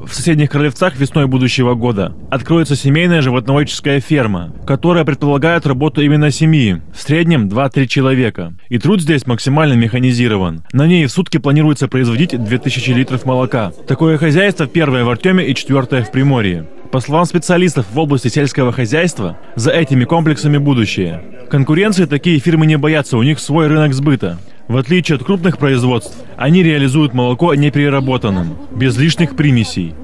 В соседних Королевцах весной будущего года откроется семейная животноводческая ферма, которая предполагает работу именно семьи, в среднем 2-3 человека. И труд здесь максимально механизирован. На ней в сутки планируется производить 2000 литров молока. Такое хозяйство первое в Артеме и четвертое в Приморье. По словам специалистов в области сельского хозяйства, за этими комплексами будущее. Конкуренции такие фирмы не боятся, у них свой рынок сбыта. В отличие от крупных производств, они реализуют молоко непереработанным, без лишних примесей.